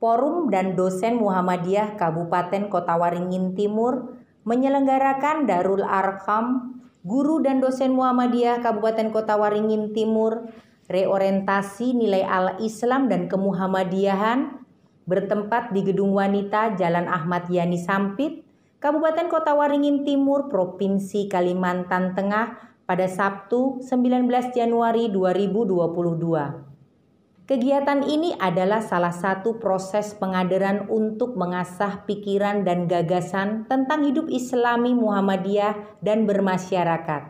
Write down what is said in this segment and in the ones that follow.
Forum dan dosen Muhammadiyah Kabupaten Kota Waringin Timur menyelenggarakan Darul Arkam Guru dan dosen Muhammadiyah Kabupaten Kota Waringin Timur reorientasi nilai al-Islam dan kemuhammadiyahan bertempat di Gedung Wanita Jalan Ahmad Yani Sampit, Kabupaten Kota Waringin Timur, Provinsi Kalimantan Tengah pada Sabtu 19 Januari 2022. Kegiatan ini adalah salah satu proses pengaderan untuk mengasah pikiran dan gagasan tentang hidup Islami Muhammadiyah dan bermasyarakat.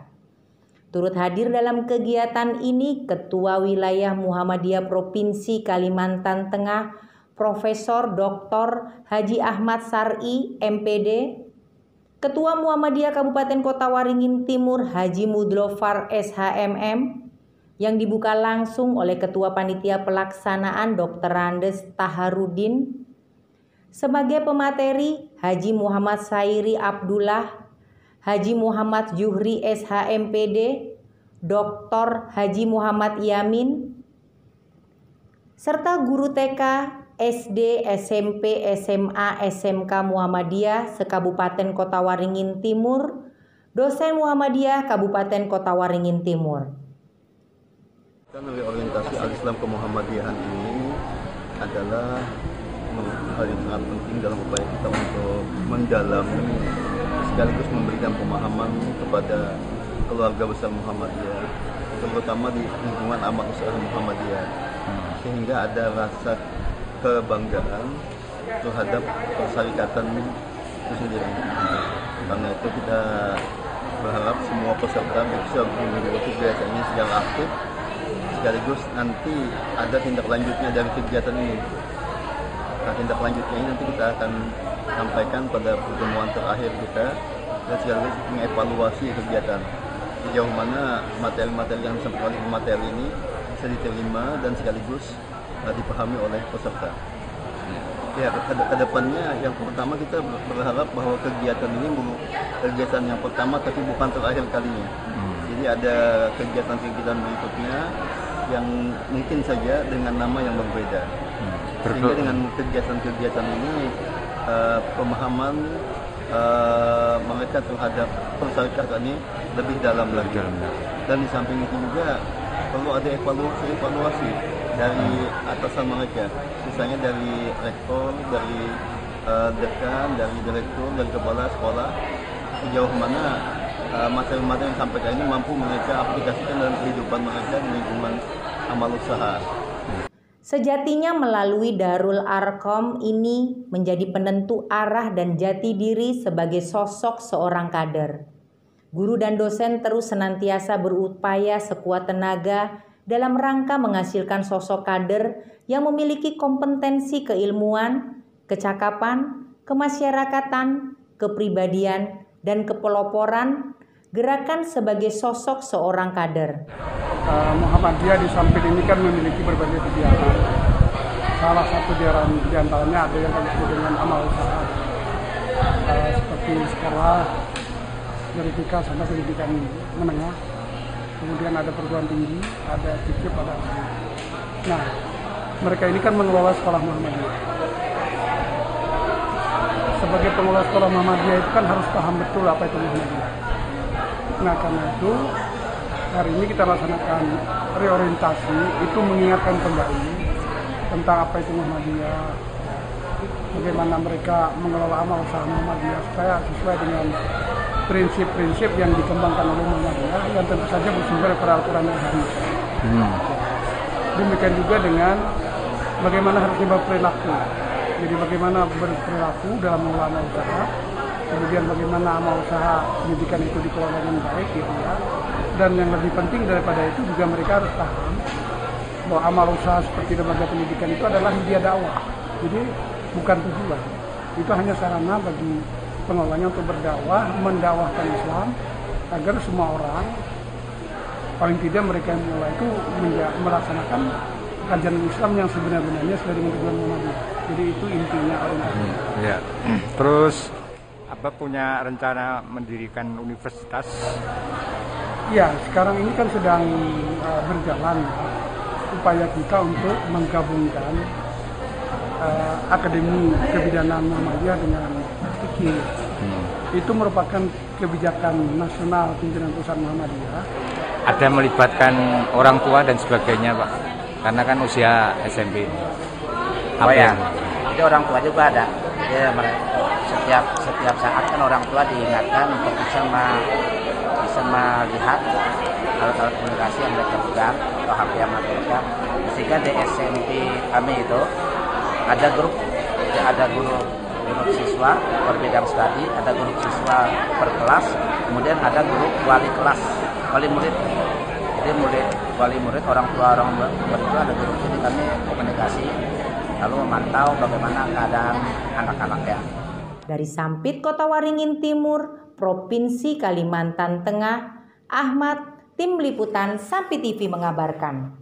Turut hadir dalam kegiatan ini Ketua Wilayah Muhammadiyah Provinsi Kalimantan Tengah Profesor Dr. Haji Ahmad Sari MPD, Ketua Muhammadiyah Kabupaten Kota Waringin Timur Haji Mudlofar SHMM, yang dibuka langsung oleh Ketua Panitia Pelaksanaan Dr. Randes Taharudin. Sebagai pemateri, Haji Muhammad Sairi Abdullah, Haji Muhammad Juhri SHMPD, Dr. Haji Muhammad Yamin, serta guru TK, SD, SMP, SMA, SMK Muhammadiyah sekabupaten Kota Waringin Timur, dosen Muhammadiyah Kabupaten Kota Waringin Timur. Kan orientasi al-Islam ke Muhammadiyahan ini adalah hal yang sangat penting dalam upaya kita untuk mendalami sekaligus memberikan pemahaman kepada keluarga besar Muhammadiyah terutama di lingkungan amal usaha Muhammadiyah. Sehingga ada rasa kebanggaan terhadap persyarikatan itu sendiri karena itu kita berharap semua peserta bisa mengikuti biasanya secara aktif sekaligus nanti ada tindak lanjutnya dari kegiatan ini. Nah, tindak lanjutnya ini nanti kita akan sampaikan pada pertemuan terakhir kita dan sekaligus mengevaluasi kegiatan sejauh mana materi-materi yang disampaikan oleh materi ini bisa diterima dan sekaligus uh, dipahami oleh peserta. Ya, ke, ke depannya yang pertama kita berharap bahwa kegiatan ini kegiatan yang pertama tapi bukan terakhir kalinya. Hmm. Jadi ada kegiatan-kegiatan berikutnya yang mungkin saja dengan nama yang berbeda. Hmm. Sehingga dengan kegiatan-kegiatan ini uh, pemahaman uh, mereka terhadap persyarikatan ini lebih dalam lagi. Dan di samping itu juga perlu ada evaluasi evaluasi dari hmm. atasan mereka, misalnya dari rektor, dari uh, dekan, dari direktur, dari kepala sekolah sejauh mana materi-materi yang disampaikan ini mampu mereka aplikasikan dalam kehidupan mereka di lingkungan amal usaha. Sejatinya melalui Darul Arkom ini menjadi penentu arah dan jati diri sebagai sosok seorang kader. Guru dan dosen terus senantiasa berupaya sekuat tenaga dalam rangka menghasilkan sosok kader yang memiliki kompetensi keilmuan, kecakapan, kemasyarakatan, kepribadian, dan kepeloporan gerakan sebagai sosok seorang kader. Uh, Muhammadiyah di samping ini kan memiliki berbagai kegiatan. Salah satu di antaranya ada yang disebut dengan amal usaha, uh, seperti sekolah, verifikasi sama pendidikan menengah, kemudian ada perguruan tinggi, ada fikih, ada Nah, mereka ini kan mengelola sekolah Muhammadiyah. Sebagai pengelola sekolah Muhammadiyah itu kan harus paham betul apa itu Muhammadiyah Nah karena itu hari ini kita laksanakan reorientasi itu mengingatkan kembali tentang apa itu Muhammadiyah, bagaimana mereka mengelola amal usaha Muhammadiyah supaya sesuai dengan prinsip-prinsip yang dikembangkan oleh Muhammadiyah yang tentu saja bersumber pada Al-Quran dan Hadis. Hmm. Demikian juga dengan bagaimana harusnya berperilaku. Jadi bagaimana berperilaku dalam mengelola usaha kemudian bagaimana amal usaha pendidikan itu dikelola dengan baik gitu ya dan yang lebih penting daripada itu juga mereka harus paham bahwa amal usaha seperti lembaga pendidikan itu adalah media dakwah jadi bukan tujuan itu hanya sarana bagi pengelolanya untuk berdakwah mendakwahkan Islam agar semua orang paling tidak mereka yang mulai itu melaksanakan kajian Islam yang dengan tujuan Muhammadiyah. Jadi itu intinya. Hmm, ya. Terus apa punya rencana mendirikan universitas? Ya, sekarang ini kan sedang uh, berjalan upaya kita untuk menggabungkan eh, Akademi Kebidanan Muhammadiyah dengan IKI. Hmm. Itu merupakan kebijakan nasional pimpinan pusat Muhammadiyah. Ada melibatkan orang tua dan sebagainya Pak, karena kan usia SMP. Oh Apa ya, yang- jadi orang tua juga ada. Ya, mereka, setiap setiap saat kan orang tua diingatkan untuk bisa ma- bisa melihat alat-alat komunikasi yang mereka pegang atau HP yang mereka pegang. Sehingga di SMP kami itu ada grup, ya ada grup grup siswa per bidang studi, ada grup siswa per kelas, kemudian ada grup wali kelas, wali murid. Jadi murid, wali murid, orang tua orang murid itu ada grup jadi kami komunikasi lalu memantau bagaimana keadaan anak-anaknya. Dari Sampit Kota Waringin Timur, Provinsi Kalimantan Tengah, Ahmad, Tim Liputan Sampit TV mengabarkan.